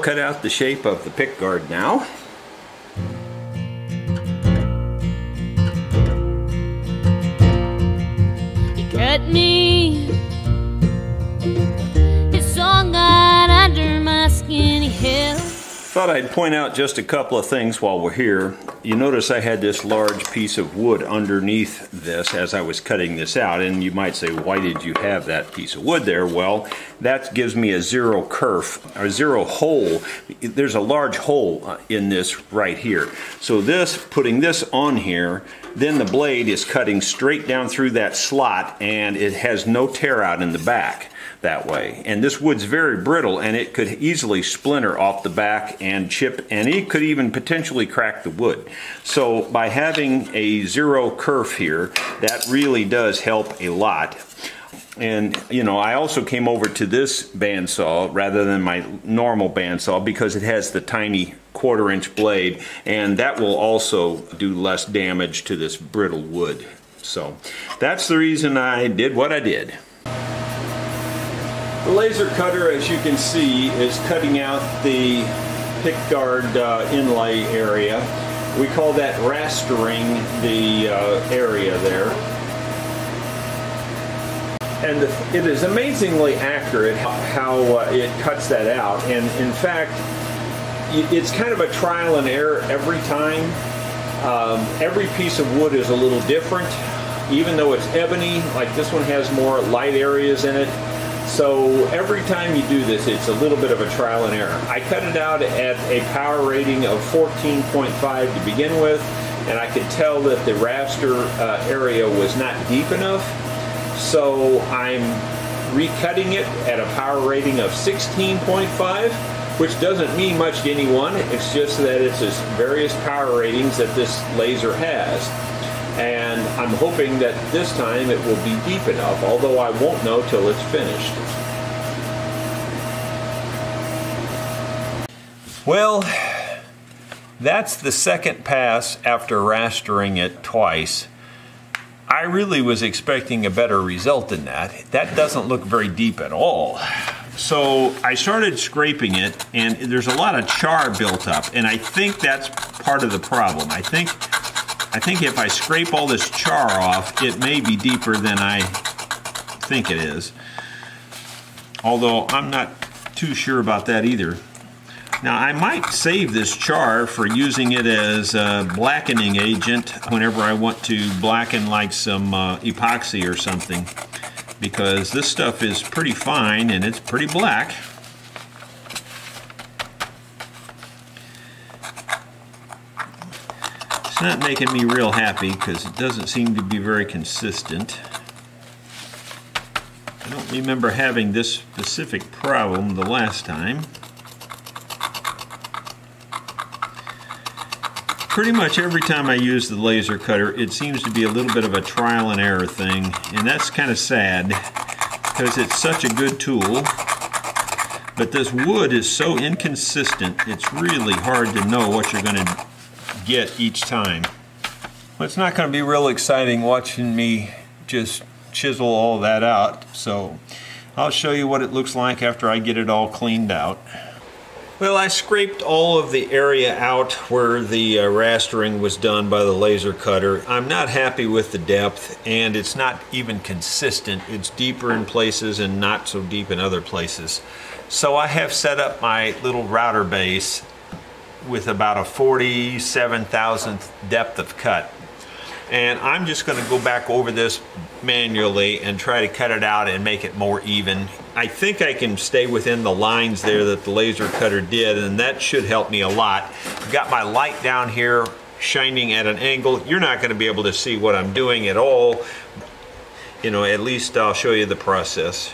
cut out the shape of the pick guard now. You cut me. It's all got under my. Thought I'd point out just a couple of things while we're here. You notice I had this large piece of wood underneath this as I was cutting this out, and you might say, why did you have that piece of wood there? Well, that gives me a zero kerf, or zero hole. There's a large hole uh, in this right here. So this, putting this on here, then the blade is cutting straight down through that slot, and it has no tear out in the back that way. And this wood's very brittle and it could easily splinter off the back and chip and it could even potentially crack the wood. So by having a zero kerf here, that really does help a lot. And you know, I also came over to this bandsaw rather than my normal bandsaw because it has the tiny quarter inch blade and that will also do less damage to this brittle wood. So that's the reason I did what I did. The laser cutter, as you can see, is cutting out the pickguard uh, inlay area. We call that rastering the uh, area there. And it is amazingly accurate how uh, it cuts that out. And in fact, it's kind of a trial and error every time. Um, every piece of wood is a little different. Even though it's ebony, like this one has more light areas in it, so every time you do this, it's a little bit of a trial and error. I cut it out at a power rating of 14.5 to begin with, and I could tell that the raster uh, area was not deep enough. So I'm recutting it at a power rating of 16.5, which doesn't mean much to anyone. It's just that it's various power ratings that this laser has and I'm hoping that this time it will be deep enough, although I won't know till it's finished. Well, that's the second pass after rastering it twice. I really was expecting a better result than that. That doesn't look very deep at all. So I started scraping it, and there's a lot of char built up, and I think that's part of the problem. I think I think if I scrape all this char off, it may be deeper than I think it is. Although I'm not too sure about that either. Now I might save this char for using it as a blackening agent whenever I want to blacken like some uh, epoxy or something because this stuff is pretty fine and it's pretty black. Not making me real happy because it doesn't seem to be very consistent. I don't remember having this specific problem the last time. Pretty much every time I use the laser cutter, it seems to be a little bit of a trial and error thing, and that's kind of sad because it's such a good tool. But this wood is so inconsistent, it's really hard to know what you're going to get each time. Well, it's not going to be real exciting watching me just chisel all that out, so I'll show you what it looks like after I get it all cleaned out. Well, I scraped all of the area out where the uh, rastering was done by the laser cutter. I'm not happy with the depth and it's not even consistent. It's deeper in places and not so deep in other places. So I have set up my little router base with about a 47 thousandth depth of cut. And I'm just going to go back over this manually and try to cut it out and make it more even. I think I can stay within the lines there that the laser cutter did and that should help me a lot. I've got my light down here shining at an angle. You're not going to be able to see what I'm doing at all. You know, at least I'll show you the process.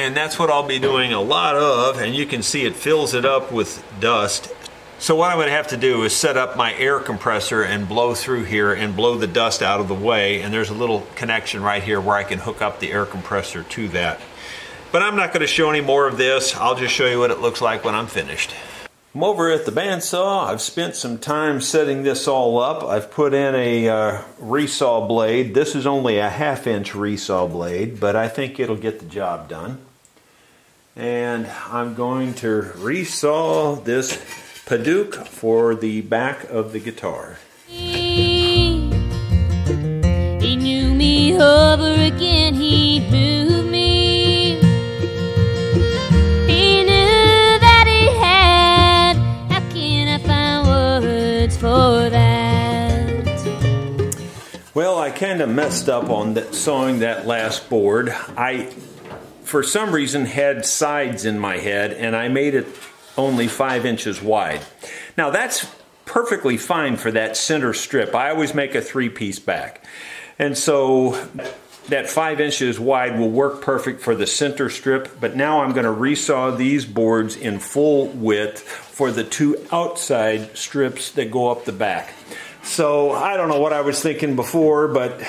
And that's what I'll be doing a lot of and you can see it fills it up with dust so what I'm going to have to do is set up my air compressor and blow through here and blow the dust out of the way and there's a little connection right here where I can hook up the air compressor to that but I'm not going to show any more of this I'll just show you what it looks like when I'm finished I'm over at the bandsaw. I've spent some time setting this all up. I've put in a uh, resaw blade. This is only a half inch resaw blade, but I think it'll get the job done. And I'm going to resaw this Padauk for the back of the guitar. He knew me over again, he knew me. He knew that he had. How can I find words for that? Well, I kind of messed up on that, sawing that last board. I, for some reason, had sides in my head, and I made it only five inches wide. Now that's perfectly fine for that center strip. I always make a three piece back. And so that five inches wide will work perfect for the center strip, but now I'm going to resaw these boards in full width for the two outside strips that go up the back. So I don't know what I was thinking before, but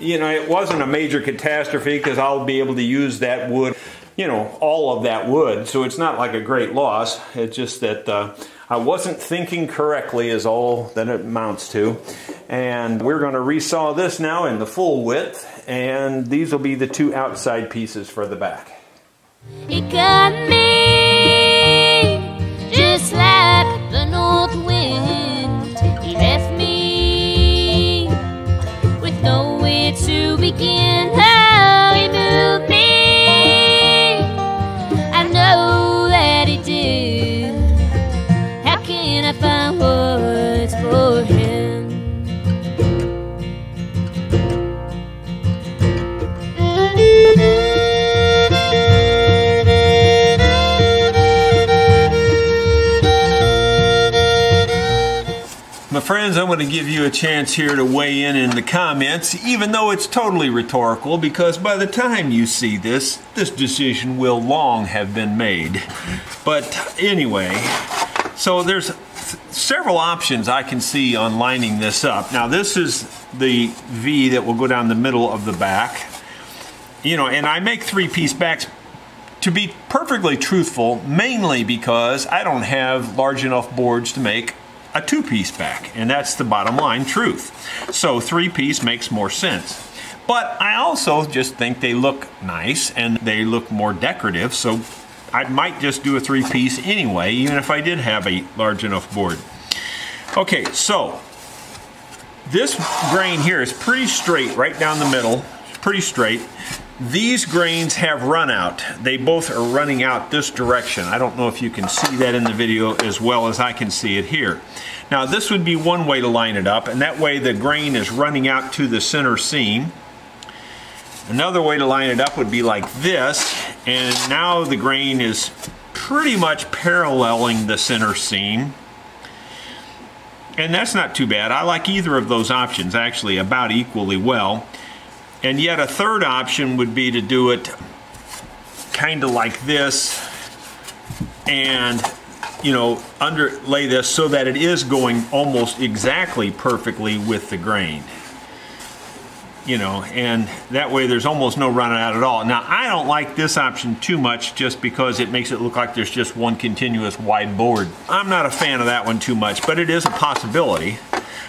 you know, it wasn't a major catastrophe because I'll be able to use that wood you know, all of that wood. So it's not like a great loss. It's just that uh, I wasn't thinking correctly is all that it amounts to. And we're going to resaw this now in the full width. And these will be the two outside pieces for the back. He got me just like the north wind. Begin. How friends, I'm going to give you a chance here to weigh in in the comments, even though it's totally rhetorical, because by the time you see this, this decision will long have been made. But anyway, so there's several options I can see on lining this up. Now, this is the V that will go down the middle of the back. You know, and I make three piece backs to be perfectly truthful, mainly because I don't have large enough boards to make a two piece back, and that's the bottom line truth. So, three piece makes more sense. But I also just think they look nice and they look more decorative, so I might just do a three piece anyway, even if I did have a large enough board. Okay, so this grain here is pretty straight right down the middle, pretty straight. These grains have run out. They both are running out this direction. I don't know if you can see that in the video as well as I can see it here. Now this would be one way to line it up and that way the grain is running out to the center seam. Another way to line it up would be like this and now the grain is pretty much paralleling the center seam. And that's not too bad. I like either of those options actually about equally well. And yet a third option would be to do it kind of like this and you know underlay this so that it is going almost exactly perfectly with the grain. You know and that way there's almost no running out at all. Now I don't like this option too much just because it makes it look like there's just one continuous wide board. I'm not a fan of that one too much but it is a possibility.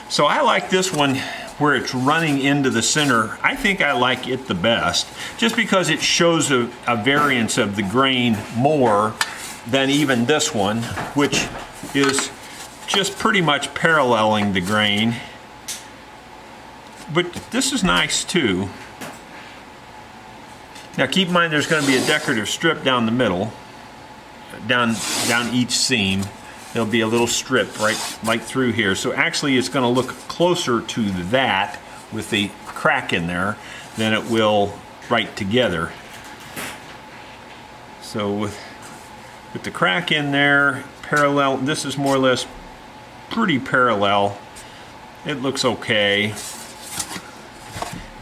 So I like this one where it's running into the center, I think I like it the best, just because it shows a, a, variance of the grain more than even this one, which is just pretty much paralleling the grain. But this is nice too. Now keep in mind there's going to be a decorative strip down the middle, down, down each seam there'll be a little strip right, right through here. So actually it's going to look closer to that with the crack in there than it will right together. So with, with the crack in there, parallel, this is more or less pretty parallel. It looks okay.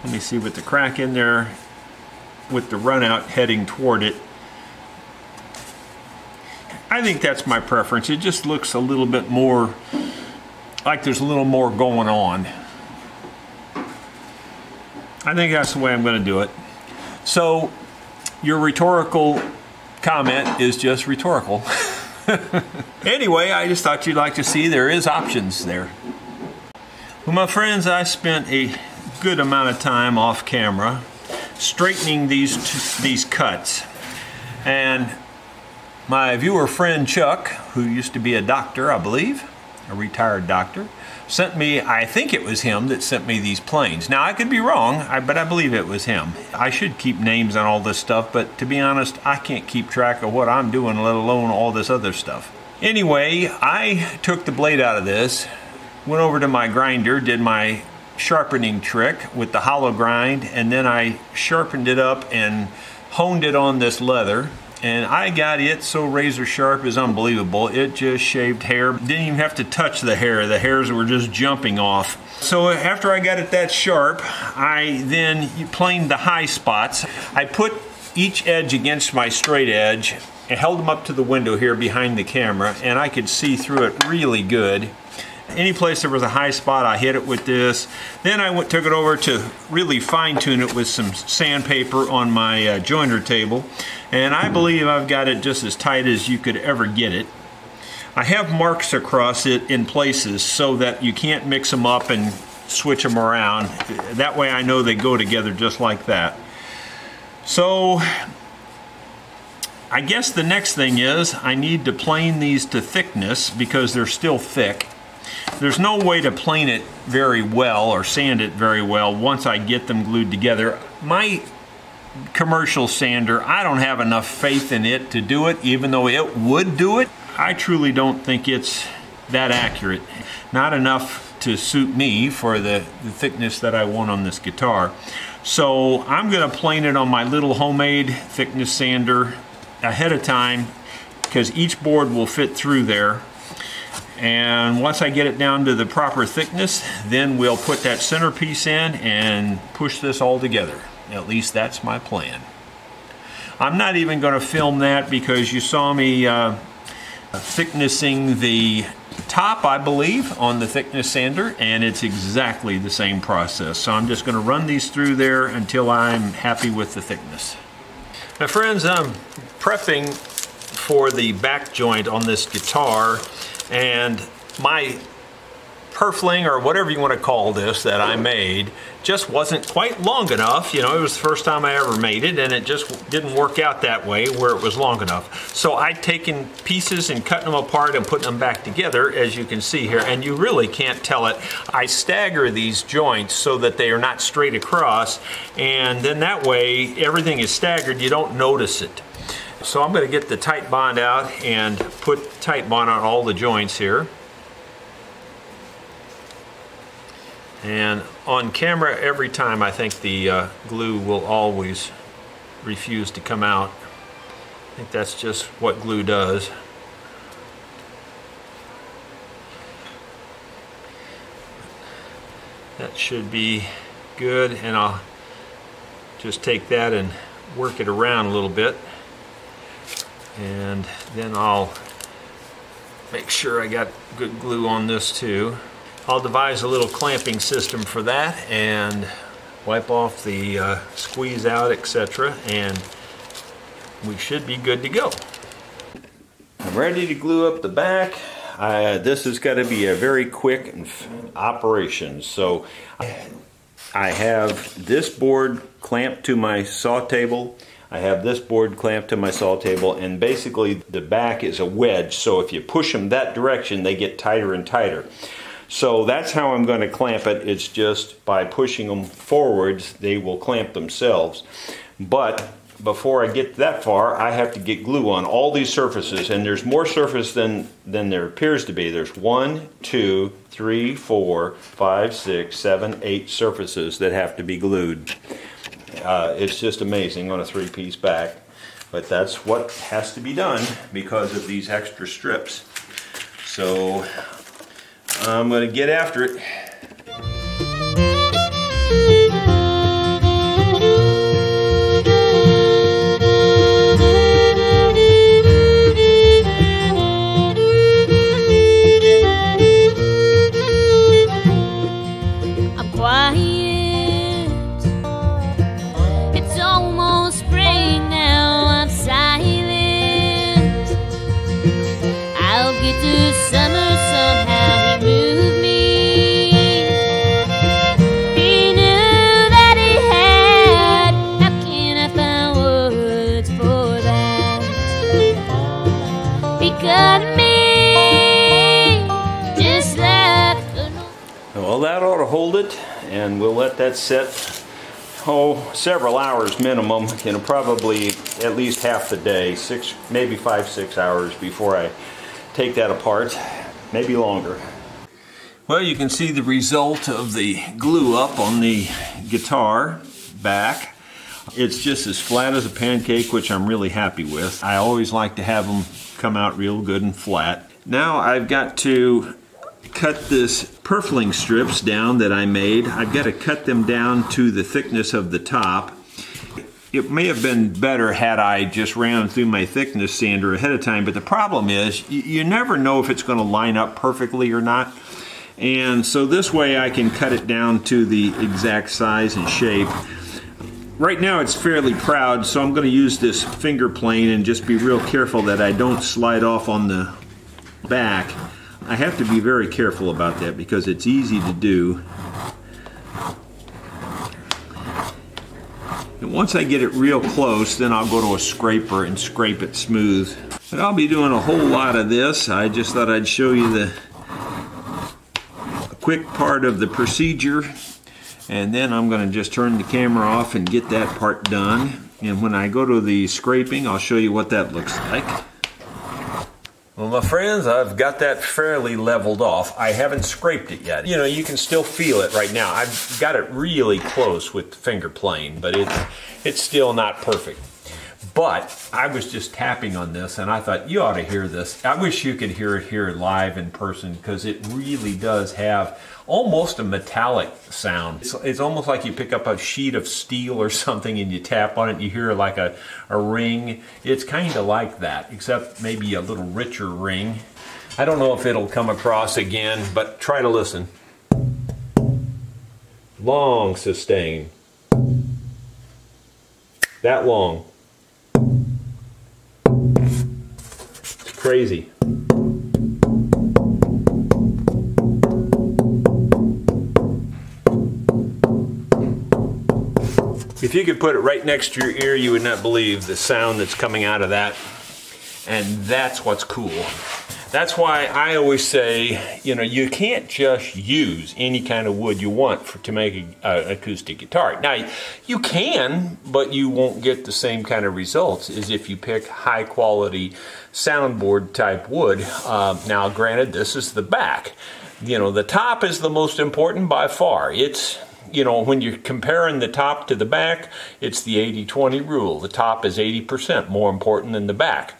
Let me see with the crack in there, with the run out heading toward it, I think that's my preference. It just looks a little bit more like there's a little more going on. I think that's the way I'm going to do it. So your rhetorical comment is just rhetorical. anyway, I just thought you'd like to see there is options there. Well, my friends, I spent a good amount of time off camera straightening these these cuts. And my viewer friend Chuck, who used to be a doctor, I believe, a retired doctor, sent me, I think it was him that sent me these planes. Now, I could be wrong, but I believe it was him. I should keep names on all this stuff, but to be honest, I can't keep track of what I'm doing, let alone all this other stuff. Anyway, I took the blade out of this, went over to my grinder, did my sharpening trick with the hollow grind, and then I sharpened it up and honed it on this leather and I got it so razor sharp is unbelievable. It just shaved hair. Didn't even have to touch the hair. The hairs were just jumping off. So after I got it that sharp, I then planed the high spots. I put each edge against my straight edge and held them up to the window here behind the camera and I could see through it really good. Any place there was a high spot, I hit it with this. Then I went, took it over to really fine tune it with some sandpaper on my uh, joiner table. And I believe I've got it just as tight as you could ever get it. I have marks across it in places so that you can't mix them up and switch them around. That way I know they go together just like that. So I guess the next thing is I need to plane these to thickness because they're still thick. There's no way to plane it very well or sand it very well once I get them glued together. My commercial sander, I don't have enough faith in it to do it, even though it would do it. I truly don't think it's that accurate. Not enough to suit me for the, the thickness that I want on this guitar. So I'm going to plane it on my little homemade thickness sander ahead of time because each board will fit through there and once I get it down to the proper thickness, then we'll put that centerpiece in and push this all together. At least that's my plan. I'm not even going to film that because you saw me uh, thicknessing the top, I believe, on the thickness sander, and it's exactly the same process. So I'm just going to run these through there until I'm happy with the thickness. Now friends, I'm prepping for the back joint on this guitar and my purfling or whatever you want to call this that I made just wasn't quite long enough. You know, it was the first time I ever made it and it just didn't work out that way where it was long enough. So I'd taken pieces and cutting them apart and putting them back together as you can see here and you really can't tell it. I stagger these joints so that they are not straight across and then that way everything is staggered, you don't notice it. So I'm going to get the Titebond out and put Titebond on all the joints here. And on camera, every time I think the uh, glue will always refuse to come out. I think that's just what glue does. That should be good and I'll just take that and work it around a little bit and then I'll make sure I got good glue on this too. I'll devise a little clamping system for that and wipe off the uh, squeeze out etc and we should be good to go. I'm ready to glue up the back. Uh, this is going to be a very quick operation so I have this board clamped to my saw table I have this board clamped to my saw table and basically the back is a wedge so if you push them that direction they get tighter and tighter. So that's how I'm going to clamp it. It's just by pushing them forwards they will clamp themselves. But before I get that far, I have to get glue on all these surfaces, and there's more surface than, than there appears to be. There's one, two, three, four, five, six, seven, eight surfaces that have to be glued. Uh, it's just amazing on a three-piece back. But that's what has to be done because of these extra strips. So I'm going to get after it. And we'll let that sit, oh, several hours minimum, you know, probably at least half the day, six, maybe five, six hours before I take that apart, maybe longer. Well, you can see the result of the glue up on the guitar back. It's just as flat as a pancake, which I'm really happy with. I always like to have them come out real good and flat. Now I've got to cut this purfling strips down that I made. I've got to cut them down to the thickness of the top. It may have been better had I just ran through my thickness sander ahead of time, but the problem is you, never know if it's going to line up perfectly or not. And so this way I can cut it down to the exact size and shape. Right now it's fairly proud, so I'm going to use this finger plane and just be real careful that I don't slide off on the back. I have to be very careful about that because it's easy to do. And once I get it real close, then I'll go to a scraper and scrape it smooth. But I'll be doing a whole lot of this. I just thought I'd show you the quick part of the procedure. And then I'm going to just turn the camera off and get that part done. And when I go to the scraping, I'll show you what that looks like. Well, my friends, I've got that fairly leveled off. I haven't scraped it yet. You know, you can still feel it right now. I've got it really close with the finger plane, but it's, it's still not perfect. But I was just tapping on this and I thought, you ought to hear this. I wish you could hear it here live in person because it really does have almost a metallic sound. It's, it's almost like you pick up a sheet of steel or something and you tap on it and you hear like a, a ring. It's kind of like that, except maybe a little richer ring. I don't know if it'll come across again, but try to listen. Long sustain. That long. It's crazy. If you could put it right next to your ear, you would not believe the sound that's coming out of that. And that's what's cool. That's why I always say, you know, you can't just use any kind of wood you want for, to make an acoustic guitar. Now, you can, but you won't get the same kind of results as if you pick high quality soundboard type wood. Uh, now, granted, this is the back. You know, the top is the most important by far. It's you know, when you're comparing the top to the back, it's the 80 20 rule. The top is 80% more important than the back.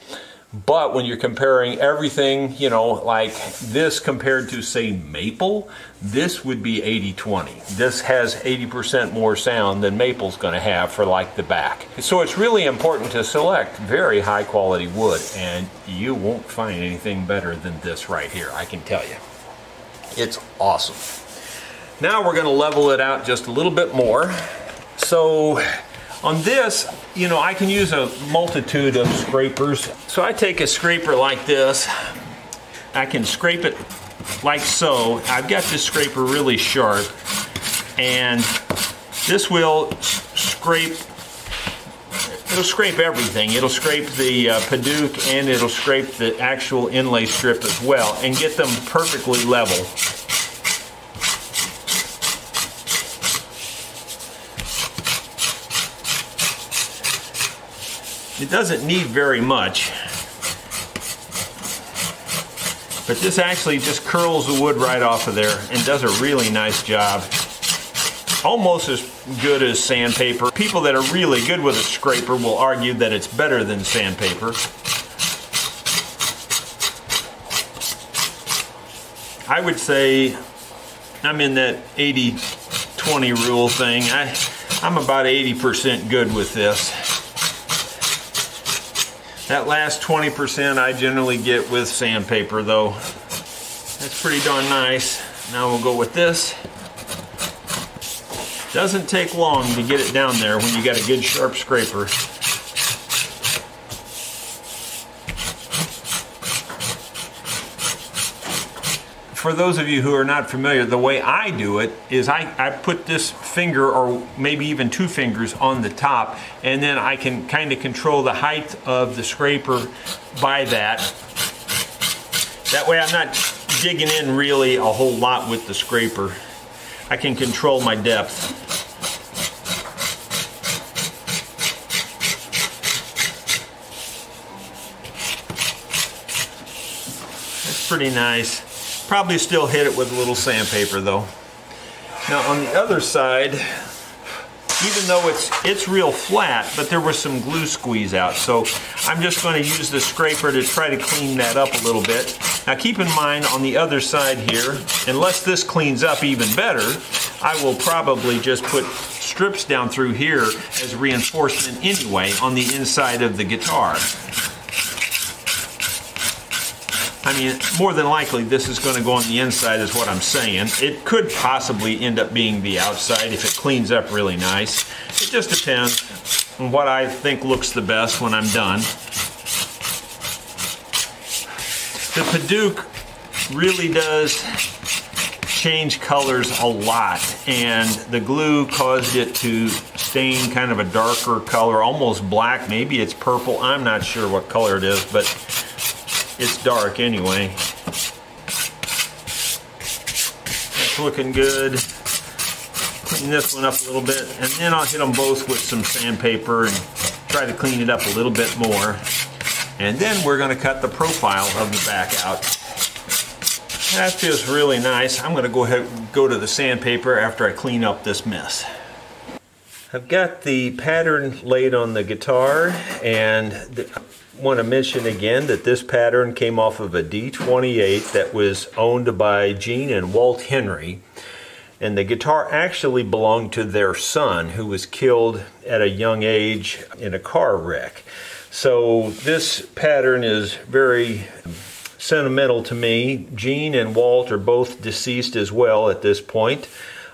But when you're comparing everything, you know, like this compared to, say, maple, this would be 80 20. This has 80% more sound than maple's going to have for like the back. So it's really important to select very high quality wood, and you won't find anything better than this right here, I can tell you. It's awesome. Now we're going to level it out just a little bit more. So on this, you know, I can use a multitude of scrapers. So I take a scraper like this. I can scrape it like so. I've got this scraper really sharp. And this will scrape It'll scrape everything. It'll scrape the uh, Padauk and it'll scrape the actual inlay strip as well and get them perfectly level. It doesn't need very much. But this actually just curls the wood right off of there and does a really nice job. Almost as good as sandpaper. People that are really good with a scraper will argue that it's better than sandpaper. I would say I'm in that 80-20 rule thing. I, I'm about 80% good with this. That last 20% I generally get with sandpaper though. That's pretty darn nice. Now we'll go with this. Doesn't take long to get it down there when you got a good sharp scraper. For those of you who are not familiar, the way I do it is I, I put this finger or maybe even two fingers on the top and then I can kind of control the height of the scraper by that. That way I'm not digging in really a whole lot with the scraper. I can control my depth. That's pretty nice. Probably still hit it with a little sandpaper though. Now on the other side, even though it's it's real flat, but there was some glue squeeze out. So I'm just going to use the scraper to try to clean that up a little bit. Now keep in mind on the other side here, unless this cleans up even better, I will probably just put strips down through here as reinforcement anyway on the inside of the guitar. I mean, more than likely, this is going to go on the inside, is what I'm saying. It could possibly end up being the outside if it cleans up really nice. It just depends on what I think looks the best when I'm done. The Padauk really does change colors a lot, and the glue caused it to stain kind of a darker color, almost black. Maybe it's purple. I'm not sure what color it is, but it's dark anyway. It's looking good. Clean this one up a little bit, and then I'll hit them both with some sandpaper and try to clean it up a little bit more. And then we're going to cut the profile of the back out. That feels really nice. I'm going to go ahead go to the sandpaper after I clean up this mess. I've got the pattern laid on the guitar and want to mention again that this pattern came off of a D28 that was owned by Gene and Walt Henry. And the guitar actually belonged to their son, who was killed at a young age in a car wreck. So this pattern is very sentimental to me. Gene and Walt are both deceased as well at this point.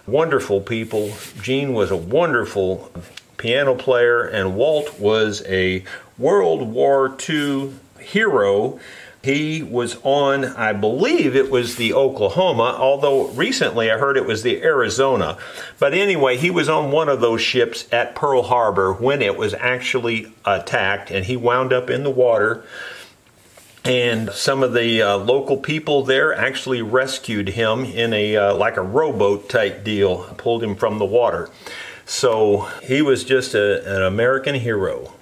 Wonderful people. Gene was a wonderful piano player, and Walt was a World War II hero. He was on, I believe it was the Oklahoma, although recently I heard it was the Arizona. But anyway, he was on one of those ships at Pearl Harbor when it was actually attacked, and he wound up in the water. And some of the uh, local people there actually rescued him in a uh, like a rowboat type deal, pulled him from the water. So he was just a, an American hero.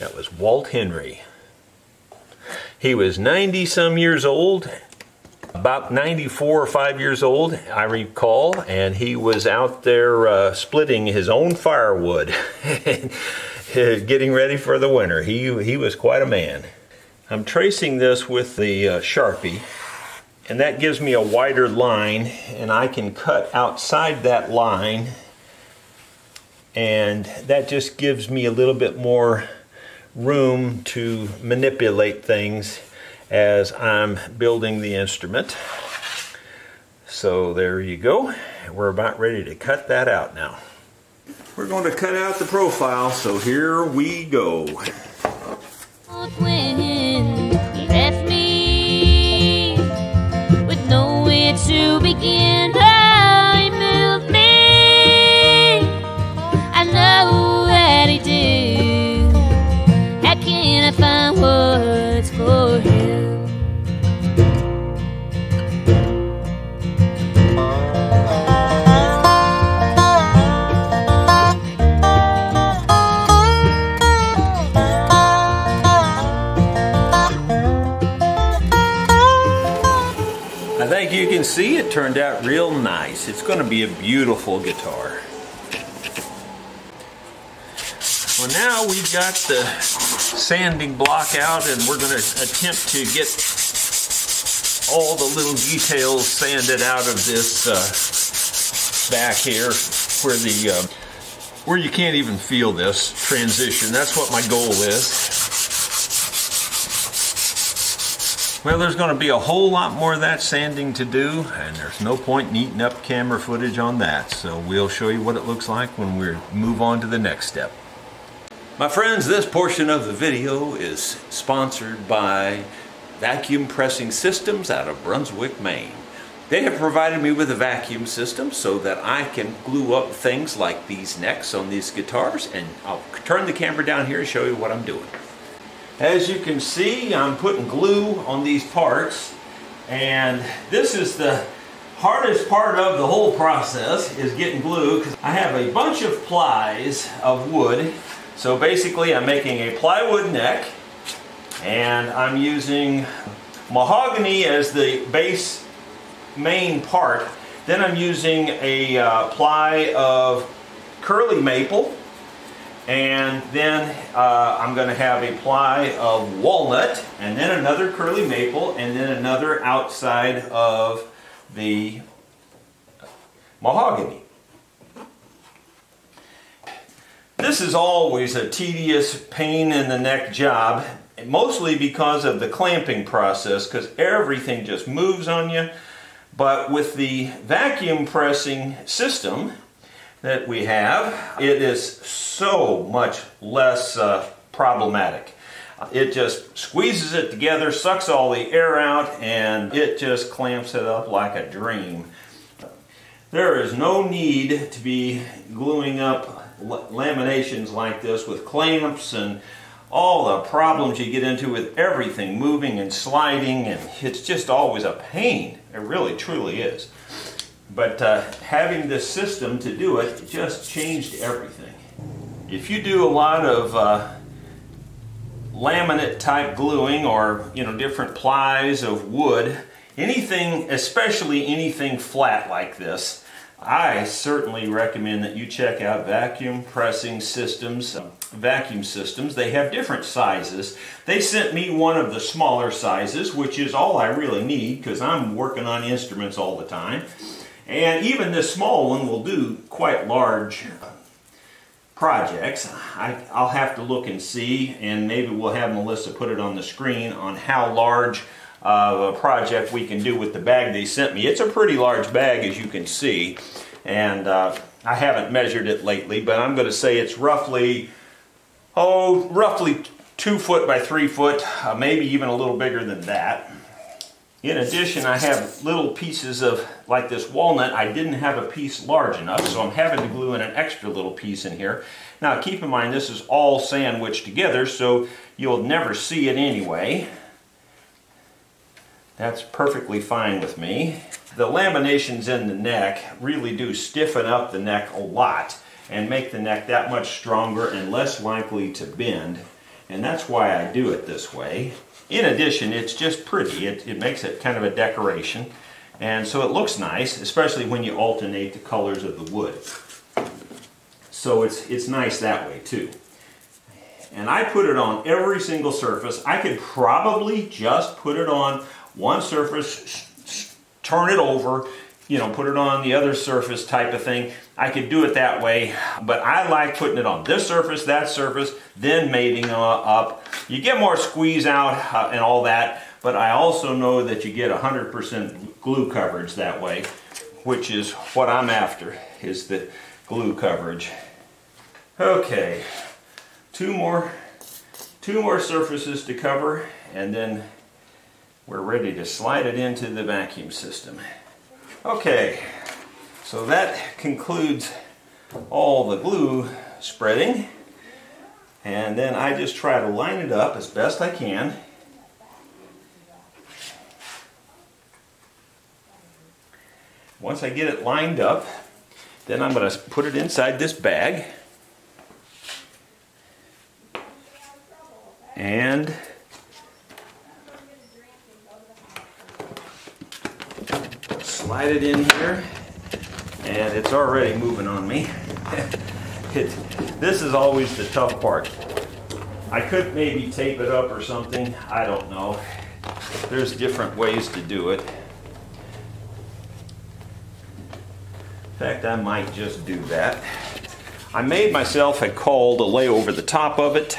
That was Walt Henry. He was 90 some years old, about 94 or 5 years old, I recall, and he was out there uh, splitting his own firewood, getting ready for the winter. He, he was quite a man. I'm tracing this with the uh, Sharpie, and that gives me a wider line, and I can cut outside that line, and that just gives me a little bit more room to manipulate things as I'm building the instrument. So there you go. We're about ready to cut that out now. We're going to cut out the profile, so here we go. When can see it turned out real nice. It's going to be a beautiful guitar. Well now we've got the sanding block out and we're going to attempt to get all the little details sanded out of this uh, back here where the uh, where you can't even feel this transition. That's what my goal is. Well, there's going to be a whole lot more of that sanding to do, and there's no point in eating up camera footage on that. So we'll show you what it looks like when we move on to the next step. My friends, this portion of the video is sponsored by Vacuum Pressing Systems out of Brunswick, Maine. They have provided me with a vacuum system so that I can glue up things like these necks on these guitars and I'll turn the camera down here and show you what I'm doing. As you can see, I'm putting glue on these parts and this is the hardest part of the whole process is getting glue because I have a bunch of plies of wood. So basically I'm making a plywood neck and I'm using mahogany as the base main part. Then I'm using a uh, ply of curly maple and then uh, I'm going to have a ply of walnut and then another curly maple and then another outside of the mahogany. This is always a tedious pain in the neck job, mostly because of the clamping process, because everything just moves on you. But with the vacuum pressing system that we have, it is so much less uh, problematic. It just squeezes it together, sucks all the air out, and it just clamps it up like a dream. There is no need to be gluing up laminations like this with clamps and all the problems you get into with everything moving and sliding and it's just always a pain. It really truly is. But uh, having this system to do it just changed everything. If you do a lot of uh, laminate type gluing or you know different plies of wood anything especially anything flat like this I certainly recommend that you check out vacuum pressing systems um, vacuum systems. They have different sizes. They sent me one of the smaller sizes which is all I really need because I'm working on instruments all the time and even this small one will do quite large projects. I, will have to look and see, and maybe we'll have Melissa put it on the screen on how large of a project we can do with the bag they sent me. It's a pretty large bag, as you can see, and uh, I haven't measured it lately, but I'm going to say it's roughly, oh, roughly two foot by three foot, uh, maybe even a little bigger than that. In addition, I have little pieces of, like this walnut, I didn't have a piece large enough, so I'm having to glue in an extra little piece in here. Now keep in mind this is all sandwiched together, so you'll never see it anyway. That's perfectly fine with me. The laminations in the neck really do stiffen up the neck a lot and make the neck that much stronger and less likely to bend. And that's why I do it this way. In addition, it's just pretty. It, it makes it kind of a decoration. And so it looks nice, especially when you alternate the colors of the wood. So it's, it's nice that way too. And I put it on every single surface. I could probably just put it on one surface, turn it over, you know, put it on the other surface type of thing. I could do it that way, but I like putting it on this surface, that surface, then mating uh, up. You get more squeeze out uh, and all that, but I also know that you get 100% glue coverage that way, which is what I'm after, is the glue coverage. Okay, two more, two more surfaces to cover, and then we're ready to slide it into the vacuum system. Okay, so that concludes all the glue spreading. And then I just try to line it up as best I can. Once I get it lined up, then I'm going to put it inside this bag. And slide it in here and it's already moving on me. it, this is always the tough part. I could maybe tape it up or something, I don't know. There's different ways to do it. In fact, I might just do that. I made myself a caul to lay over the top of it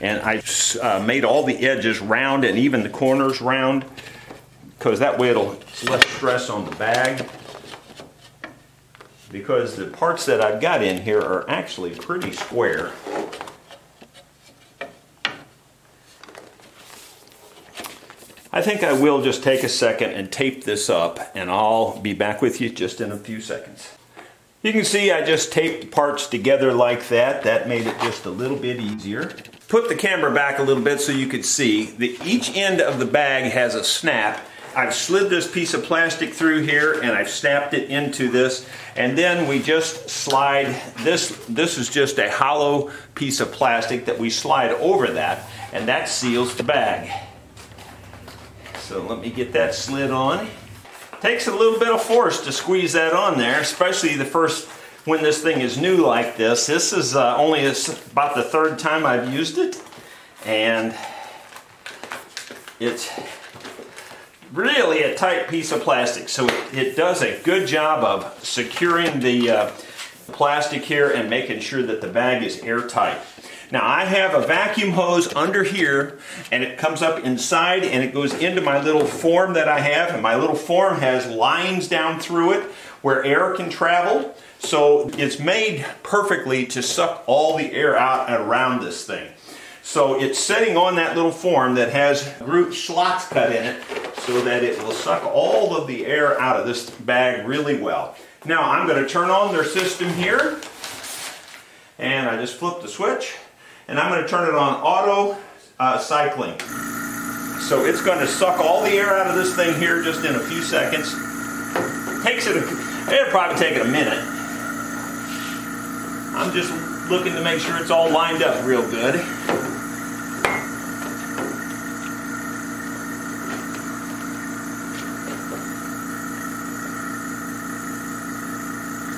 and I uh, made all the edges round and even the corners round because that way it'll less stress on the bag because the parts that I've got in here are actually pretty square. I think I will just take a second and tape this up and I'll be back with you just in a few seconds. You can see I just taped the parts together like that. That made it just a little bit easier. Put the camera back a little bit so you could see that each end of the bag has a snap. I've slid this piece of plastic through here and I've snapped it into this and then we just slide this this is just a hollow piece of plastic that we slide over that and that seals the bag. So let me get that slid on. Takes a little bit of force to squeeze that on there, especially the first when this thing is new like this. This is uh, only about the third time I've used it, and it's really a tight piece of plastic. So it does a good job of securing the uh, plastic here and making sure that the bag is airtight. Now I have a vacuum hose under here and it comes up inside and it goes into my little form that I have and my little form has lines down through it where air can travel. So it's made perfectly to suck all the air out around this thing. So it's sitting on that little form that has groove slots cut in it so that it will suck all of the air out of this bag really well. Now I'm going to turn on their system here and I just flip the switch and I'm going to turn it on auto uh, cycling. So it's going to suck all the air out of this thing here just in a few seconds. Takes it, a, it'll probably take it a minute. I'm just looking to make sure it's all lined up real good.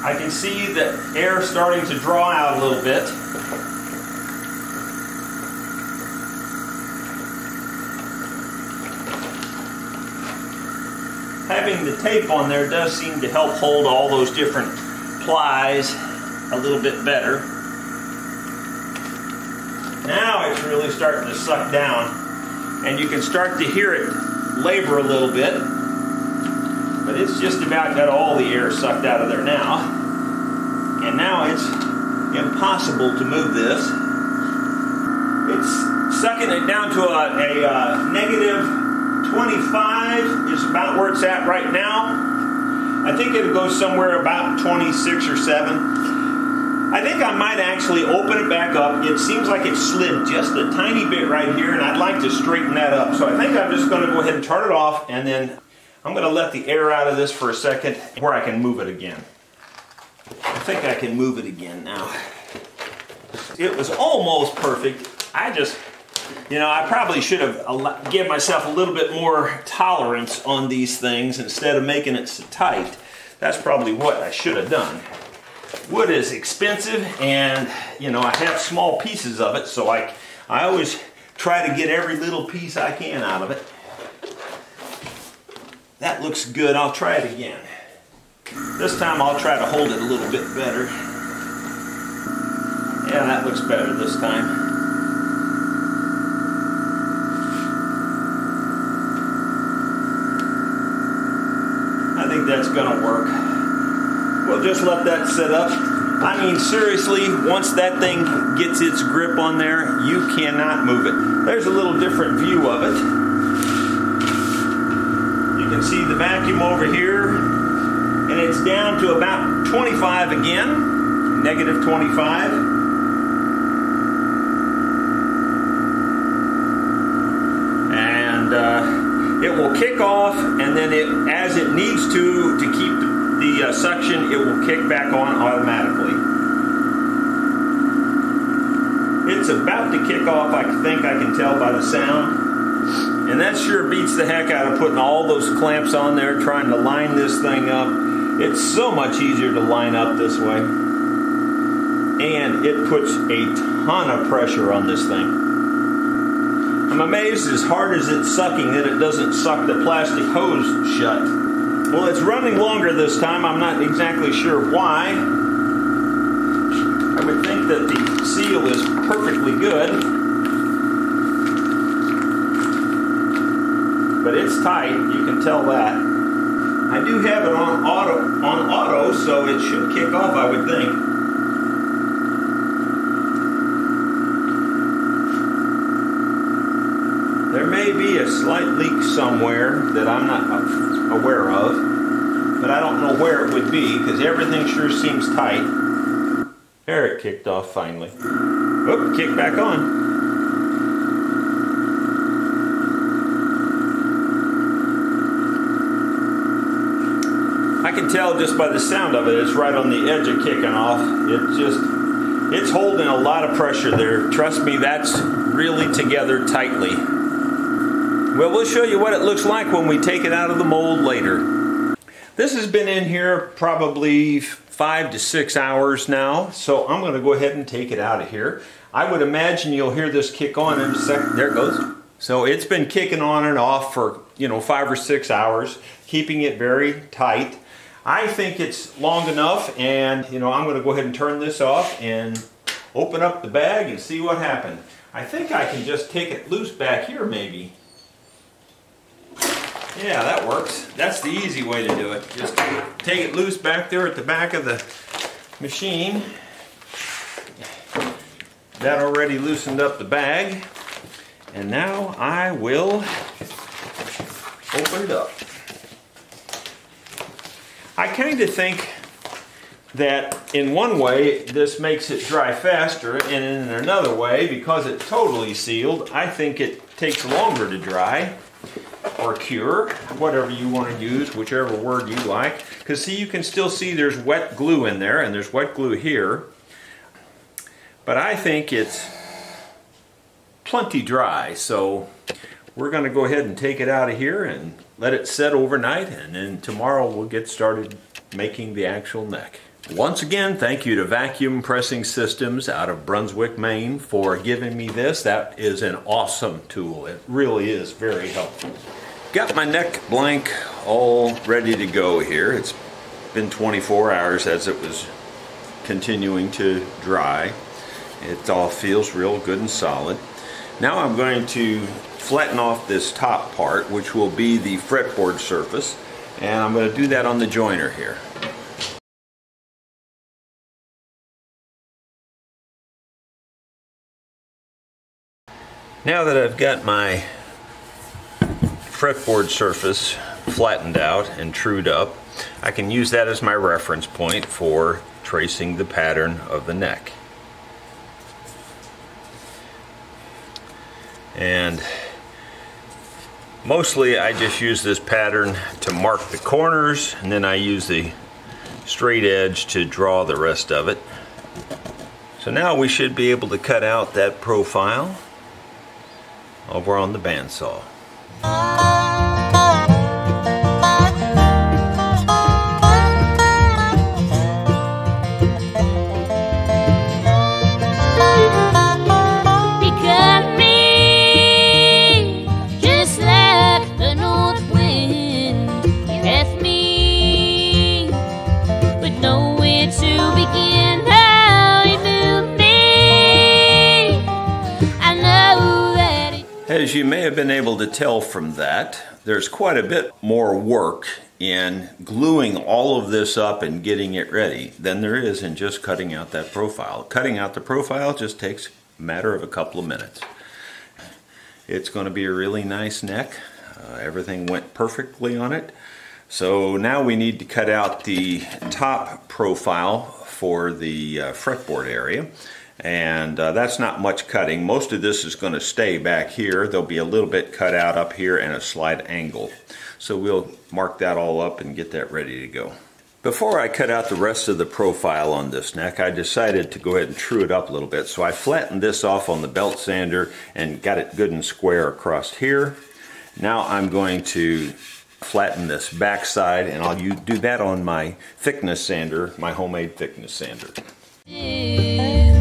I can see the air starting to draw out a little bit. having the tape on there does seem to help hold all those different plies a little bit better. Now it's really starting to suck down and you can start to hear it labor a little bit. But it's just about got all the air sucked out of there now. And now it's impossible to move this. It's sucking it down to a, a, uh, negative 25 is about where it's at right now. I think it'll go somewhere about 26 or 7. I think I might actually open it back up. It seems like it slid just a tiny bit right here, and I'd like to straighten that up. So I think I'm just going to go ahead and turn it off, and then I'm going to let the air out of this for a second where I can move it again. I think I can move it again now. It was almost perfect. I just you know, I probably should have give myself a little bit more tolerance on these things instead of making it so tight. That's probably what I should have done. Wood is expensive and, you know, I have small pieces of it, so I, I always try to get every little piece I can out of it. That looks good. I'll try it again. This time I'll try to hold it a little bit better. Yeah, that looks better this time. I think that's to work. We'll just let that sit up. I mean, seriously, once that thing gets its grip on there, you cannot move it. There's a little different view of it. Can see the vacuum over here, and it's down to about 25 again, negative 25. And uh, it will kick off and then it, as it needs to to keep the, the uh, suction it will kick back on automatically. It's about to kick off I think I can tell by the sound and that sure beats the heck out of putting all those clamps on there trying to line this thing up it's so much easier to line up this way and it puts a ton of pressure on this thing I'm amazed as hard as it's sucking that it doesn't suck the plastic hose shut. Well, it's running longer this time. I'm not exactly sure why. I would think that the seal is perfectly good. But it's tight, you can tell that. I do have it on auto, on auto, so it should kick off, I would think. There may be a slight leak somewhere that I'm not aware of, but I don't know where it would be because everything sure seems tight. There it kicked off finally. Oop, kick back on. Can tell just by the sound of it, it's right on the edge of kicking off. It just, it's holding a lot of pressure there. Trust me, that's really together tightly. Well, we'll show you what it looks like when we take it out of the mold later. This has been in here probably five to six hours now, so I'm going to go ahead and take it out of here. I would imagine you'll hear this kick on in a second. There it goes. So it's been kicking on and off for, you know, five or six hours, keeping it very tight. I think it's long enough and you know I'm going to go ahead and turn this off and open up the bag and see what happened. I think I can just take it loose back here maybe. Yeah, that works. That's the easy way to do it. Just take it loose back there at the back of the machine. That already loosened up the bag. And now I will open it up. I kind of think that in one way this makes it dry faster and in another way because it's totally sealed I think it takes longer to dry or cure whatever you want to use whichever word you like. Because see you can still see there's wet glue in there and there's wet glue here. But I think it's plenty dry so we're going to go ahead and take it out of here and let it set overnight and then tomorrow we'll get started making the actual neck. Once again, thank you to Vacuum Pressing Systems out of Brunswick, Maine for giving me this. That is an awesome tool. It really is very helpful. Got my neck blank all ready to go here. It's been 24 hours as it was continuing to dry. It all feels real good and solid. Now I'm going to flatten off this top part, which will be the fretboard surface, and I'm going to do that on the joiner here. Now that I've got my fretboard surface flattened out and trued up, I can use that as my reference point for tracing the pattern of the neck. And mostly I just use this pattern to mark the corners and then I use the straight edge to draw the rest of it. So now we should be able to cut out that profile over on the bandsaw. As you may have been able to tell from that, there's quite a bit more work in gluing all of this up and getting it ready than there is in just cutting out that profile. Cutting out the profile just takes a matter of a couple of minutes. It's going to be a really nice neck. Uh, everything went perfectly on it. So now we need to cut out the top profile for the uh, fretboard area and uh, that's not much cutting. Most of this is going to stay back here. There'll be a little bit cut out up here and a slight angle. So we'll mark that all up and get that ready to go. Before I cut out the rest of the profile on this neck, I decided to go ahead and true it up a little bit. So I flattened this off on the belt sander and got it good and square across here. Now I'm going to flatten this backside and I'll do that on my thickness sander, my homemade thickness sander I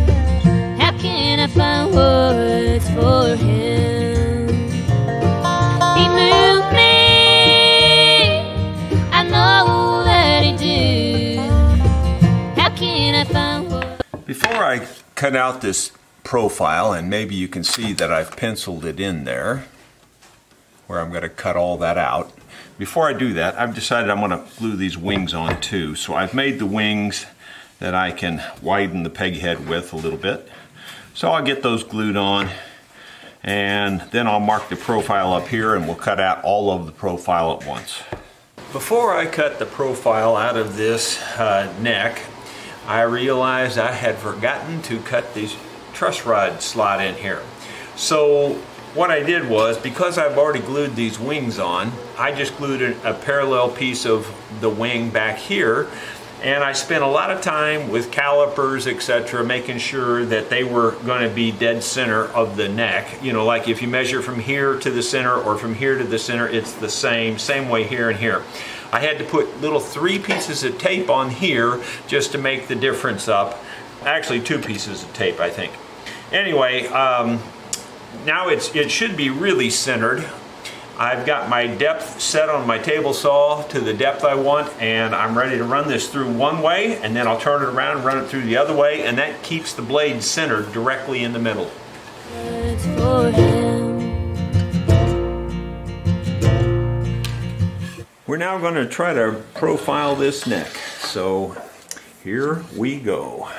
find words for him? He moved me, I know that he. How can I find words? Before I cut out this profile, and maybe you can see that I've penciled it in there, where I'm going to cut all that out. Before I do that, I've decided I'm going to glue these wings on too. So I've made the wings that I can widen the peg head with a little bit. So I'll get those glued on And then I'll mark the profile up here and we'll cut out all of the profile at once. Before I cut the profile out of this uh, neck, I realized I had forgotten to cut this truss rod slot in here. So what I did was, because I've already glued these wings on, I just glued a parallel piece of the wing back here and I spent a lot of time with calipers, etc., making sure that they were going to be dead center of the neck. You know, like if you measure from here to the center or from here to the center, it's the same, same way here and here. I had to put little three pieces of tape on here just to make the difference up. Actually, two pieces of tape, I think. Anyway, um, now it's it should be really centered I've got my depth set on my table saw to the depth I want and I'm ready to run this through one way and then I'll turn it around and run it through the other way and that keeps the blade centered directly in the middle. We're now going to try to profile this neck. So here we go.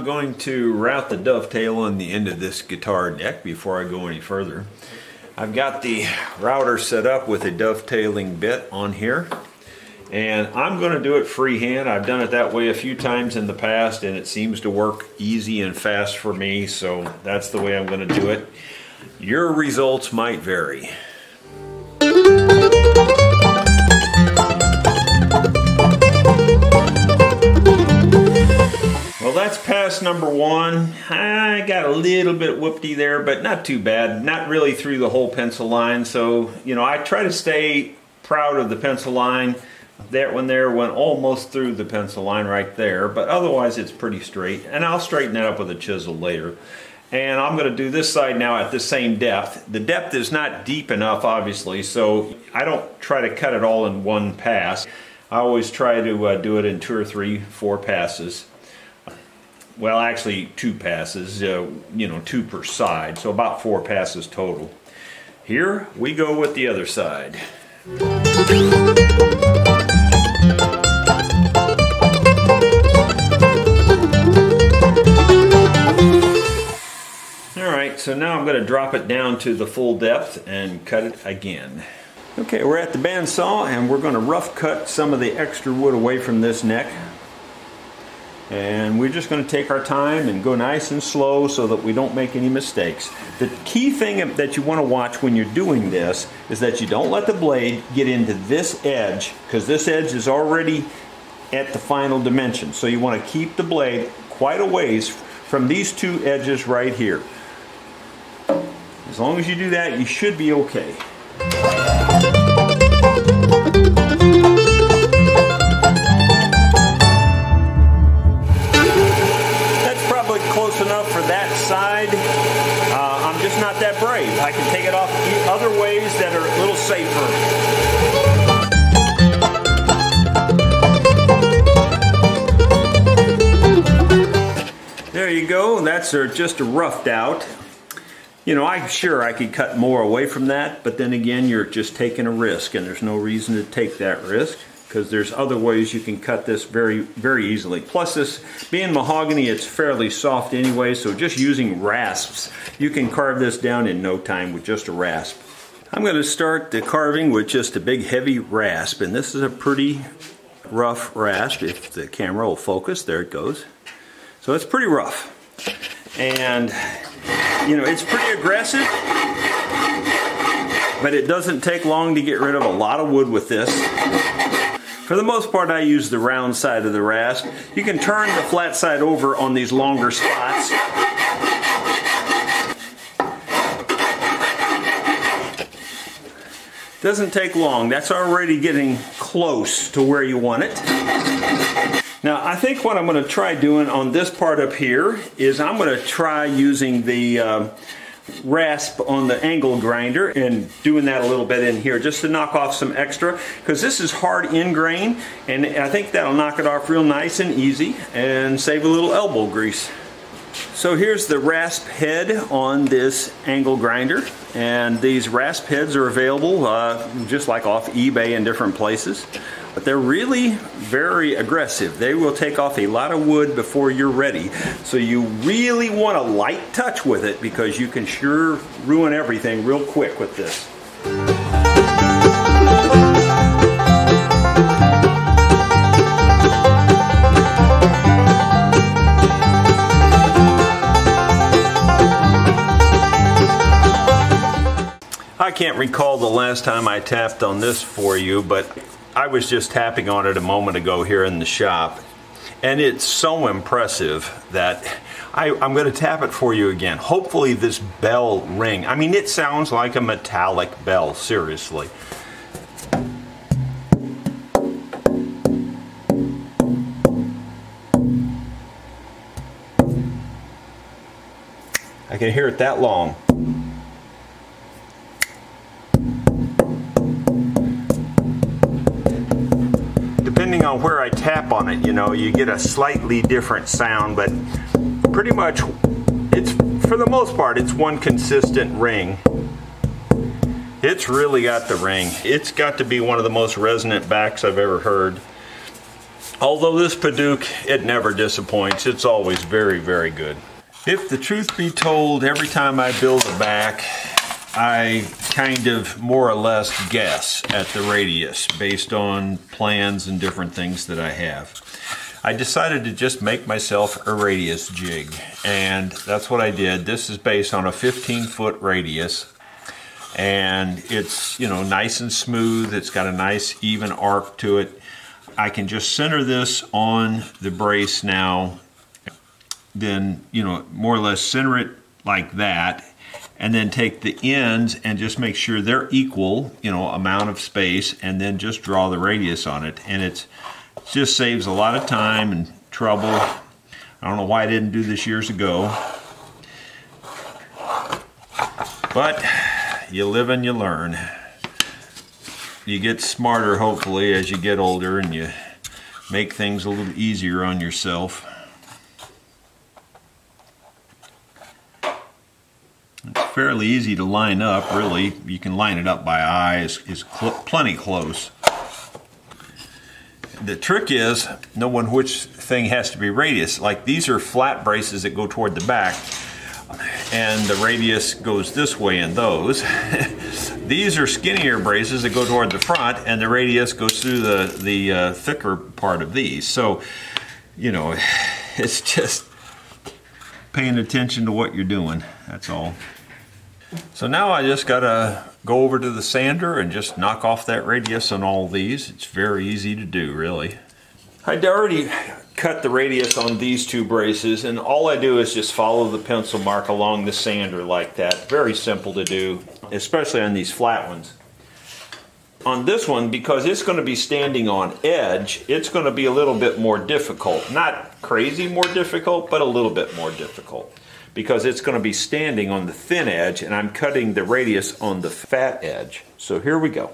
I'm going to route the dovetail on the end of this guitar neck before I go any further. I've got the router set up with a dovetailing bit on here. And I'm going to do it freehand. I've done it that way a few times in the past and it seems to work easy and fast for me. So that's the way I'm going to do it. Your results might vary. Well, that's pass number one. I got a little bit whoopty there, but not too bad. Not really through the whole pencil line. So, you know, I try to stay proud of the pencil line. That one there went almost through the pencil line right there, but otherwise it's pretty straight. And I'll straighten that up with a chisel later. And I'm going to do this side now at the same depth. The depth is not deep enough, obviously, so I don't try to cut it all in one pass. I always try to uh, do it in two or three, four passes well actually two passes, uh, you know, two per side, so about four passes total. Here we go with the other side. Alright, so now I'm going to drop it down to the full depth and cut it again. Okay, we're at the bandsaw and we're going to rough cut some of the extra wood away from this neck and we're just going to take our time and go nice and slow so that we don't make any mistakes. The key thing that you want to watch when you're doing this is that you don't let the blade get into this edge because this edge is already at the final dimension. So you want to keep the blade quite a ways from these two edges right here. As long as you do that, you should be okay. Other ways that are a little safer. There you go. That's uh, just a roughed out. You know, I'm sure I could cut more away from that, but then again, you're just taking a risk, and there's no reason to take that risk because there's other ways you can cut this very, very easily. Plus this, being mahogany, it's fairly soft anyway, so just using rasps, you can carve this down in no time with just a rasp. I'm going to start the carving with just a big heavy rasp, and this is a pretty rough rasp. If the camera will focus, there it goes. So it's pretty rough. And, you know, it's pretty aggressive, but it doesn't take long to get rid of a lot of wood with this. For the most part, I use the round side of the rasp. You can turn the flat side over on these longer spots. Doesn't take long. That's already getting close to where you want it. Now, I think what I'm going to try doing on this part up here is I'm going to try using the uh, rasp on the angle grinder and doing that a little bit in here just to knock off some extra because this is hard in grain and I think that'll knock it off real nice and easy and save a little elbow grease. So here's the rasp head on this angle grinder and these rasp heads are available uh, just like off eBay in different places but they're really very aggressive. They will take off a lot of wood before you're ready. So you really want a light touch with it because you can sure ruin everything real quick with this. I can't recall the last time I tapped on this for you, but I was just tapping on it a moment ago here in the shop, and it's so impressive that I, am going to tap it for you again. Hopefully, this bell ring. I mean, it sounds like a metallic bell, seriously. I can hear it that long. On where I tap on it, you know, you get a slightly different sound, but pretty much it's, for the most part, it's one consistent ring. It's really got the ring. It's got to be one of the most resonant backs I've ever heard. Although this Padauk, it never disappoints. It's always very, very good. If the truth be told, every time I build a back, I kind of more or less guess at the radius based on plans and different things that I have. I decided to just make myself a radius jig and that's what I did. This is based on a 15 foot radius and it's you know nice and smooth. It's got a nice even arc to it. I can just center this on the brace now then you know more or less center it like that and then take the ends and just make sure they're equal, you know, amount of space, and then just draw the radius on it. And it just saves a lot of time and trouble. I don't know why I didn't do this years ago. But you live and you learn. You get smarter, hopefully, as you get older and you make things a little easier on yourself. Fairly easy to line up, really. You can line it up by eye, it's, it's cl plenty close. The trick is knowing which thing has to be radius. Like these are flat braces that go toward the back, and the radius goes this way in those. these are skinnier braces that go toward the front, and the radius goes through the, the uh, thicker part of these. So, you know, it's just paying attention to what you're doing, that's all. So now I just gotta go over to the sander and just knock off that radius on all these. It's very easy to do, really. I'd already cut the radius on these two braces and all I do is just follow the pencil mark along the sander like that. Very simple to do, especially on these flat ones. On this one, because it's going to be standing on edge, it's going to be a little bit more difficult. Not crazy more difficult, but a little bit more difficult because it's going to be standing on the thin edge and I'm cutting the radius on the fat edge. So here we go.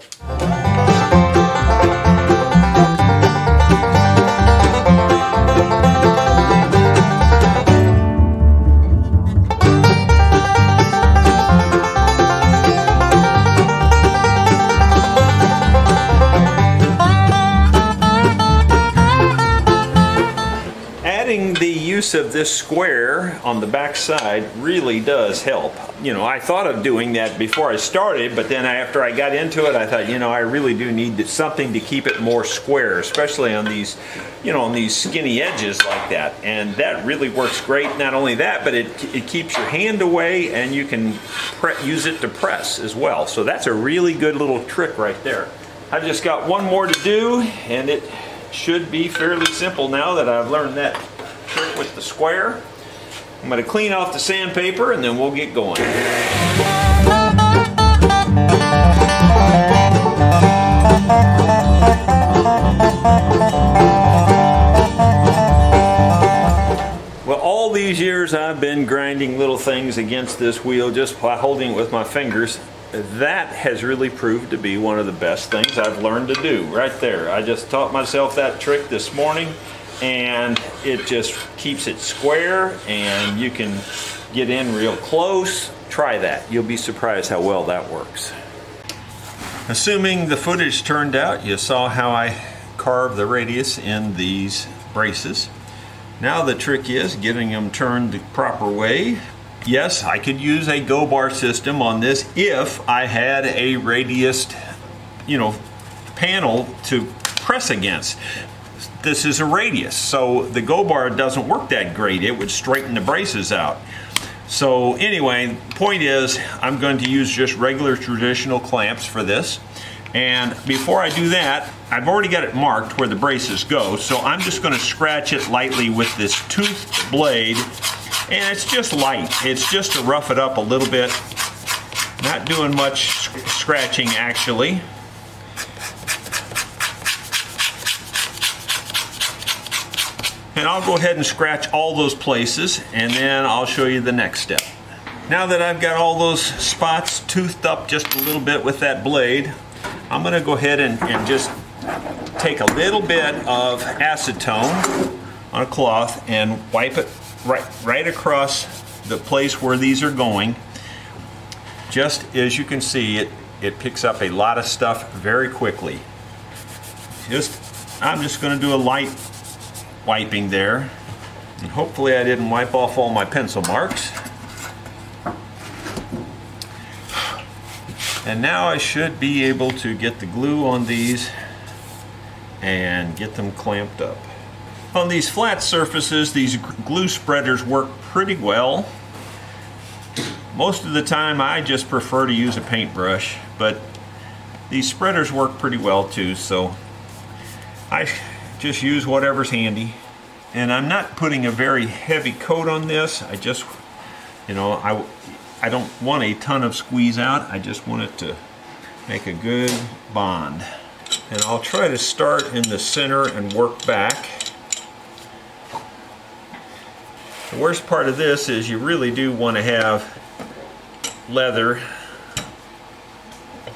Of this square on the back side really does help. You know, I thought of doing that before I started, but then after I got into it, I thought, you know, I really do need something to keep it more square, especially on these, you know, on these skinny edges like that. And that really works great. Not only that, but it, it keeps your hand away and you can use it to press as well. So that's a really good little trick right there. I've just got one more to do and it should be fairly simple now that I've learned that with the square. I'm going to clean off the sandpaper and then we'll get going. Well, all these years I've been grinding little things against this wheel just by holding it with my fingers, that has really proved to be one of the best things I've learned to do right there. I just taught myself that trick this morning and it just keeps it square and you can get in real close. Try that. You'll be surprised how well that works. Assuming the footage turned out, you saw how I carved the radius in these braces. Now the trick is getting them turned the proper way. Yes, I could use a go bar system on this if I had a radius, you know, panel to press against. This is a radius, so the go bar doesn't work that great. It would straighten the braces out. So anyway, point is I'm going to use just regular traditional clamps for this. And before I do that, I've already got it marked where the braces go, so I'm just going to scratch it lightly with this toothed blade. And it's just light. It's just to rough it up a little bit. Not doing much scratching actually. And I'll go ahead and scratch all those places and then I'll show you the next step. Now that I've got all those spots toothed up just a little bit with that blade, I'm going to go ahead and, and just take a little bit of acetone on a cloth and wipe it right, right across the place where these are going. Just as you can see, it, it picks up a lot of stuff very quickly. Just, I'm just going to do a light wiping there. And hopefully I didn't wipe off all my pencil marks. And now I should be able to get the glue on these and get them clamped up. On these flat surfaces, these glue spreaders work pretty well. Most of the time I just prefer to use a paintbrush, but these spreaders work pretty well too, so I just use whatever's handy. And I'm not putting a very heavy coat on this. I just, you know, I, I don't want a ton of squeeze out. I just want it to make a good bond. And I'll try to start in the center and work back. The worst part of this is you really do want to have leather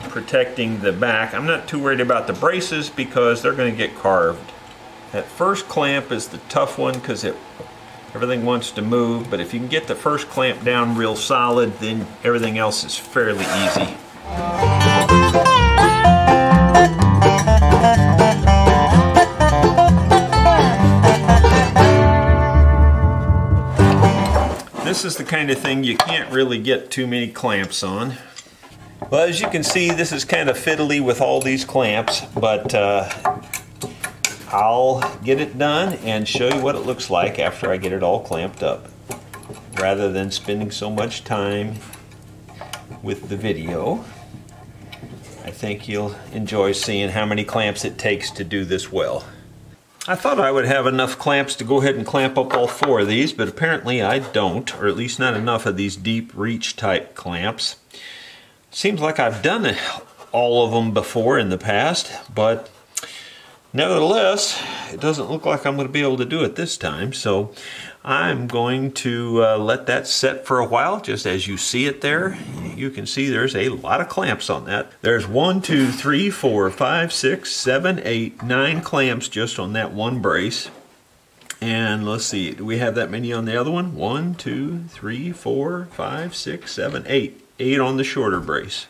protecting the back. I'm not too worried about the braces because they're going to get carved. That first clamp is the tough one because it everything wants to move, but if you can get the first clamp down real solid, then everything else is fairly easy. This is the kind of thing you can't really get too many clamps on. Well, as you can see, this is kind of fiddly with all these clamps, but uh, I'll get it done and show you what it looks like after I get it all clamped up rather than spending so much time with the video. I think you'll enjoy seeing how many clamps it takes to do this well. I thought I would have enough clamps to go ahead and clamp up all four of these, but apparently I don't, or at least not enough of these deep reach type clamps. Seems like I've done all of them before in the past, but Nevertheless, it doesn't look like I'm going to be able to do it this time, so I'm going to uh, let that set for a while, just as you see it there. You can see there's a lot of clamps on that. There's one, two, three, four, five, six, seven, eight, nine clamps just on that one brace. And let's see, do we have that many on the other one? One, two, three, four, five, six, seven, eight. Eight on the shorter brace.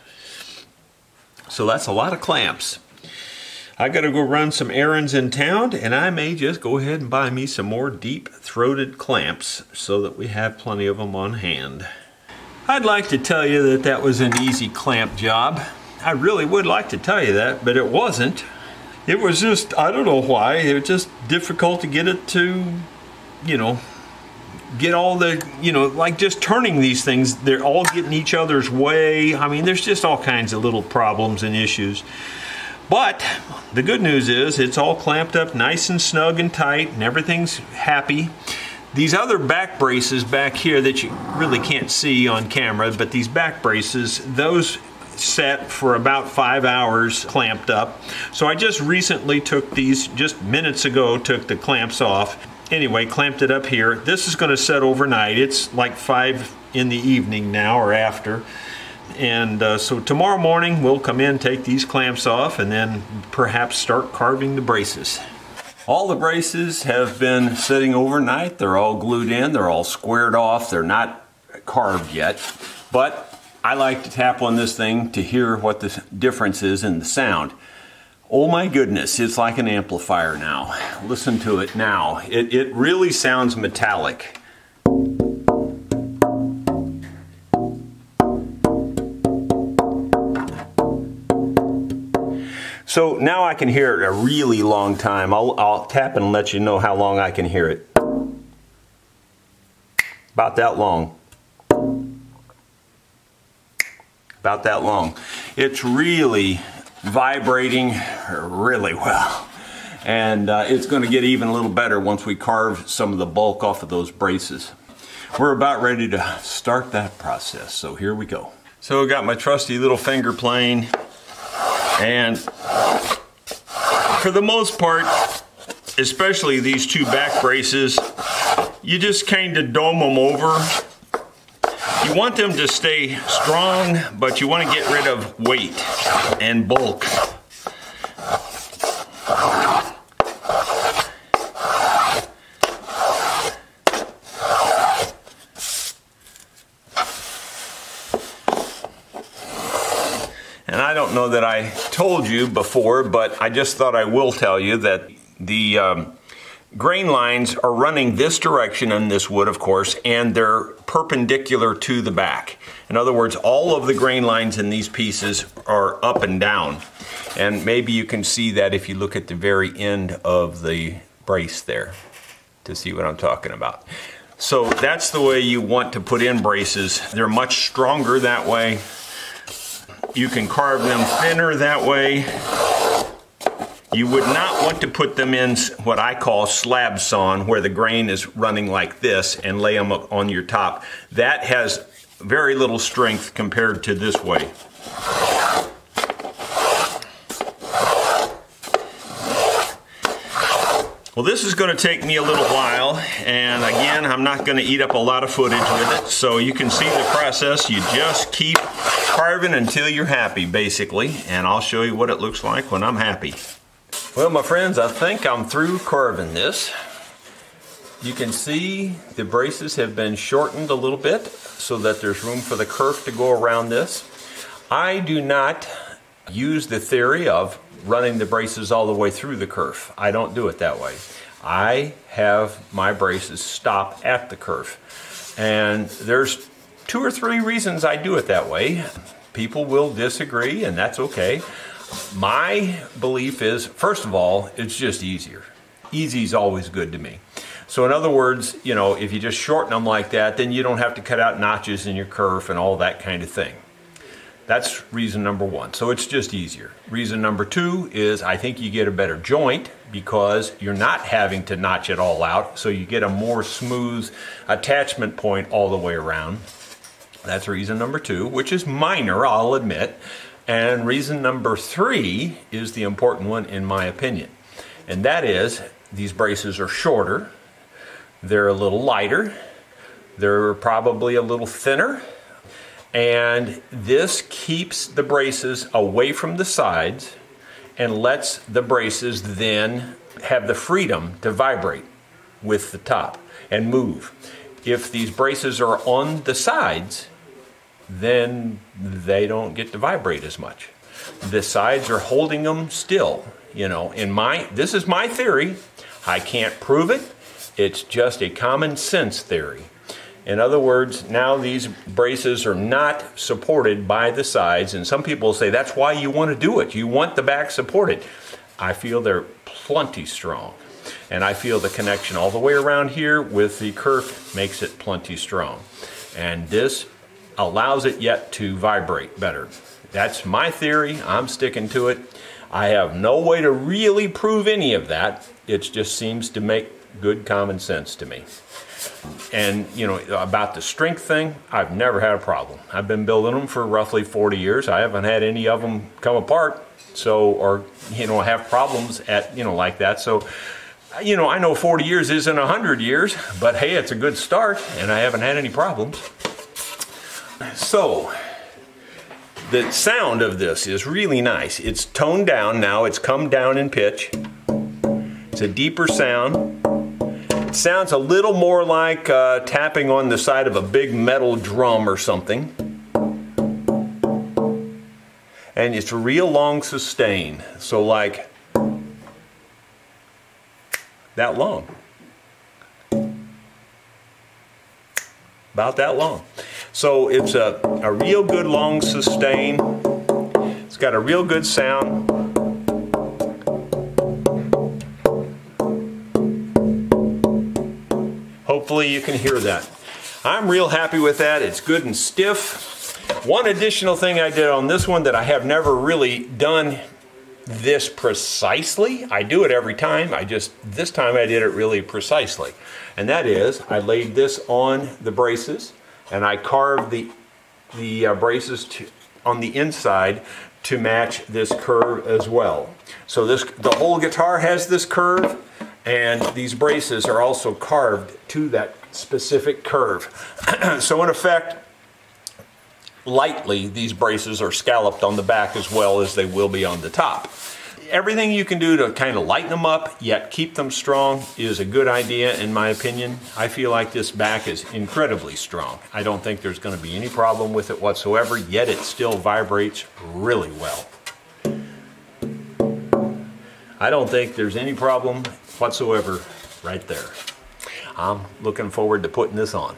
So that's a lot of clamps. I got to go run some errands in town, and I may just go ahead and buy me some more deep-throated clamps so that we have plenty of them on hand. I'd like to tell you that that was an easy clamp job. I really would like to tell you that, but it wasn't. It was just, I don't know why, it was just difficult to get it to, you know, get all the, you know, like just turning these things, they're all getting each other's way. I mean, there's just all kinds of little problems and issues. But the good news is it's all clamped up nice and snug and tight and everything's happy. These other back braces back here that you really can't see on camera, but these back braces, those set for about five hours clamped up. So I just recently took these, just minutes ago, took the clamps off. anyway, clamped it up here. This is going to set overnight. It's like 5 in the evening now or after. And uh, so tomorrow morning we'll come in, take these clamps off, and then perhaps start carving the braces. All the braces have been sitting overnight. They're all glued in, they're all squared off, they're not carved yet. But I like to tap on this thing to hear what the difference is in the sound. Oh my goodness, it's like an amplifier now. Listen to it now. It, it really sounds metallic. So now I can hear it a really long time. I'll, I'll tap and let you know how long I can hear it. About that long. About that long. It's really vibrating really well. And uh, it's going to get even a little better once we carve some of the bulk off of those braces. We're about ready to start that process, so here we go. So I got my trusty little finger plane and for the most part, especially these two back braces, you just kind of dome them over. You want them to stay strong, but you want to get rid of weight and bulk. Know that I told you before, but I just thought I will tell you that the um, grain lines are running this direction in this wood, of course, and they're perpendicular to the back. In other words, all of the grain lines in these pieces are up and down. And maybe you can see that if you look at the very end of the brace there to see what I'm talking about. So that's the way you want to put in braces. They're much stronger that way. You can carve them thinner that way. You would not want to put them in what I call slab sawn, where the grain is running like this and lay them on your top. That has very little strength compared to this way. Well, this is going to take me a little while, and again, I'm not going to eat up a lot of footage with it, so you can see the process. You just keep carving until you're happy, basically, and I'll show you what it looks like when I'm happy. Well, my friends, I think I'm through carving this. You can see the braces have been shortened a little bit so that there's room for the kerf to go around this. I do not use the theory of running the braces all the way through the kerf. I don't do it that way. I have my braces stop at the kerf. And there's two or three reasons I do it that way. People will disagree, and that's okay. My belief is, first of all, it's just easier. Easy is always good to me. So, in other words, you know, if you just shorten them like that, then you don't have to cut out notches in your kerf and all that kind of thing. That's reason number one. So it's just easier. Reason number two is I think you get a better joint because you're not having to notch it all out. So you get a more smooth attachment point all the way around. That's reason number two, which is minor, I'll admit. And reason number three is the important one, in my opinion. And that is these braces are shorter, they're a little lighter, they're probably a little thinner and this keeps the braces away from the sides and lets the braces then have the freedom to vibrate with the top and move. If these braces are on the sides, then they don't get to vibrate as much. The sides are holding them still. You know, in my this is my theory. I can't prove it. It's just a common sense theory. In other words, now these braces are not supported by the sides, and some people say that's why you want to do it. You want the back supported. I feel they're plenty strong. And I feel the connection all the way around here with the kerf makes it plenty strong. And this allows it yet to vibrate better. That's my theory. I'm sticking to it. I have no way to really prove any of that. It just seems to make good common sense to me. And you know about the strength thing, I've never had a problem. I've been building them for roughly 40 years. I haven't had any of them come apart, so or you know have problems at you know like that. So you know, I know 40 years isn't 100 years, but hey, it's a good start, and I haven't had any problems. So, the sound of this is really nice. It's toned down now, it's come down in pitch. It's a deeper sound. It sounds a little more like uh, tapping on the side of a big metal drum or something. And it's a real long sustain. So, like that long. About that long. So it's a, a real good long sustain. It's got a real good sound. Hopefully you can hear that. I'm real happy with that. It's good and stiff. One additional thing I did on this one that I have never really done this precisely. I do it every time. I just, this time I did it really precisely. And that is, I laid this on the braces and I carved the, the uh, braces to, on the inside to match this curve as well. So this, the whole guitar has this curve and these braces are also carved to that specific curve. so in effect, lightly, these braces are scalloped on the back as well as they will be on the top. Everything you can do to kind of lighten them up, yet keep them strong, is a good idea in my opinion. I feel like this back is incredibly strong. I don't think there's going to be any problem with it whatsoever, yet it still vibrates really well. I don't think there's any problem whatsoever right there. I'm looking forward to putting this on.